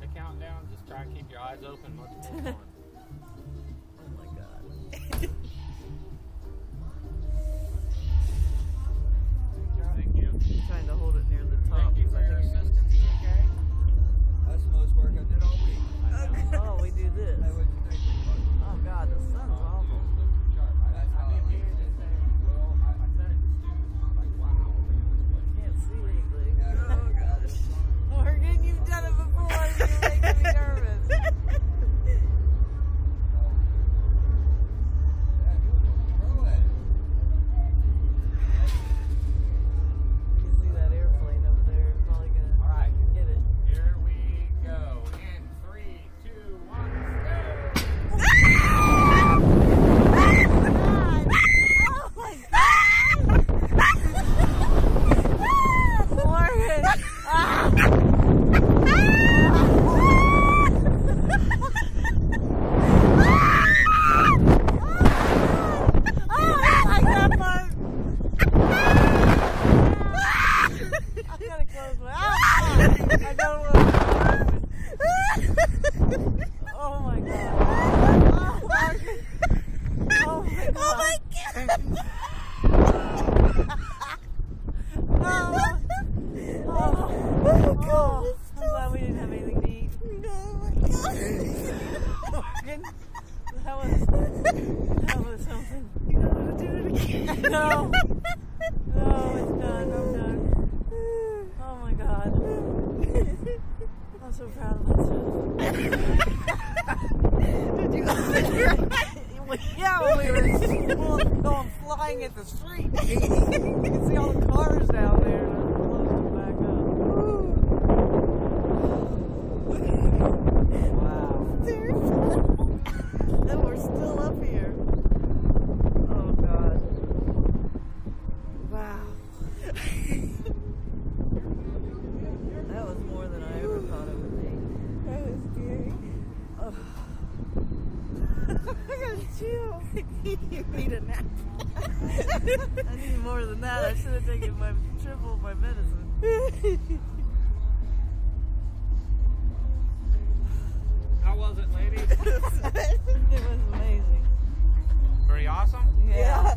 starting to count down, just try and keep your eyes open more fun. Oh my god. Oh, Morgan. Oh my god. Oh, oh, oh, I'm glad we didn't have anything to eat. Morgan, that was, that was something. You don't want to do it again. No. No, it's done. I'm done. Oh my god. I'm so proud of myself. Did you open your Yeah, when we were going, going flying at the street. you see all the cars down there. chill. you need a nap. I need more than that. I should have taken my triple my medicine. How was it, ladies? it was amazing. Pretty awesome? yeah. yeah.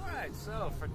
All right, so for